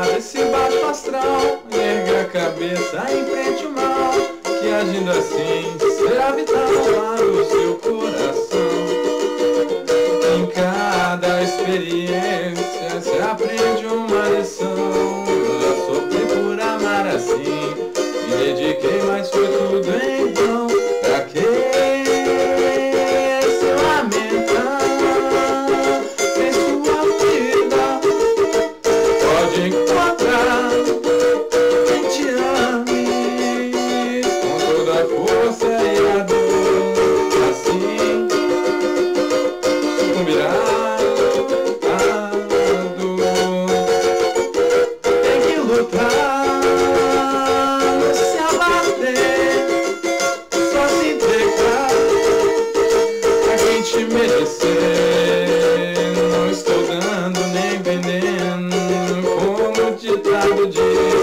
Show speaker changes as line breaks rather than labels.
Deixe de lado esse baixo astral Erga a cabeça, enfrente o mal Que agindo assim será vital para o seu coração. Em cada experiência se aprende uma lição. Eu já sofri por amar assim Me dediquei, mas foi tudo em vão todo dia.